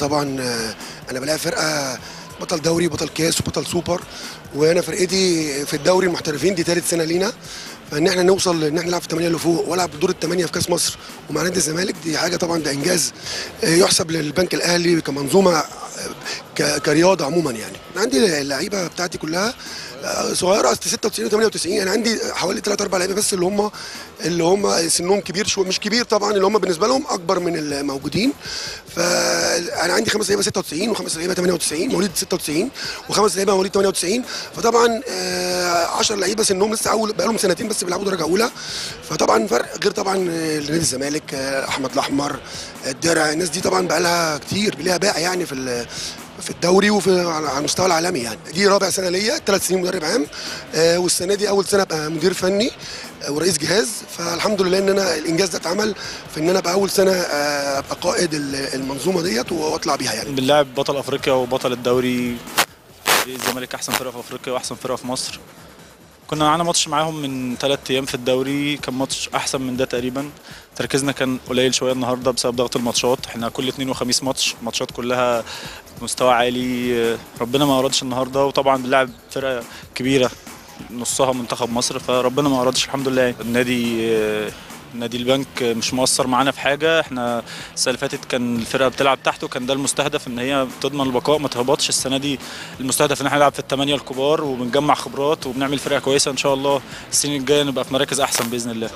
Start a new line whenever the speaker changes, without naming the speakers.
طبعا آه، أنا بلاقي فرقة بطل دوري بطل كاس وبطل سوبر وأنا فرقتي في الدوري المحترفين دي ثالث سنة لينا. فإن إحنا نوصل إن إحنا نلعب في الثمانيه اللي فوق وألعب دور الثمانيه في كاس مصر ومع نادي الزمالك دي حاجة طبعا ده إنجاز آه، يحسب للبنك الأهلي كمنظومة آه، كرياضة عموما يعني. عندي اللعيبة بتاعتي كلها صغيرة 96 و 98 أنا عندي حوالي 3 4 لعيبة بس اللي هم اللي هم سنهم كبير شوية مش كبير طبعا اللي هم بالنسبة لهم أكبر من الموجودين. فانا عندي خمس لعيبة 96 وخمس لعيبة 98 مواليد 96 وخمس لعيبة مواليد 98 فطبعا 10 لعيبة سنهم لسه اول بقى لهم سنتين بس بيلعبوا درجة أولى. فطبعا فرق غير طبعا آه، لنادي الزمالك آه، أحمد الأحمر الدرع الناس دي طبعا بقى لها كتير ليها باع يعني في في الدوري وفي على المستوى العالمي يعني. دي رابع سنة ليا ثلاث سنين مدرب عام. آه، والسنة دي أول سنة أبقى مدير فني آه، ورئيس جهاز. فالحمد لله إن أنا الإنجاز ده اتعمل في إن أنا أبقى أول سنة آه، أبقى قائد ال- المنظومة ديت وأطلع بيها يعني.
بنلاعب بطل أفريقيا وبطل الدوري. الزمالك أحسن فرقة في أفريقيا وأحسن فرقة في مصر. كنا معانا ماتش معاهم من ثلاث أيام في الدوري كان ماتش أحسن من ده تقريبا. تركيزنا كان قليل شوية النهارده بسبب ضغط الماتشات. إحنا كل اثنين وخميس ماتش ماتشات كلها مستوى عالي ربنا ما اردش النهارده. وطبعا بنلعب فرقة كبيرة نصها منتخب مصر فربنا ما اردش الحمد لله. النادي نادي البنك مش مقصر معانا في حاجة. إحنا السنة اللي فاتت كان الفرقة بتلعب تحت وكان ده المستهدف إن هي تضمن البقاء. ما تهبطش. السنة دي المستهدف إن إحنا نلعب في الثمانيه الكبار وبنجمع خبرات وبنعمل فرقة كويسة. إن شاء الله السنين الجاية نبقى في مراكز أحسن بإذن الله.